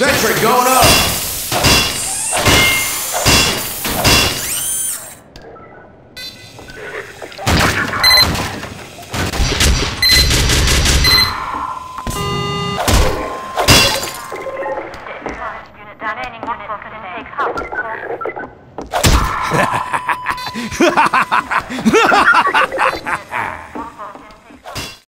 Sentry going up! Ha ha ha ha!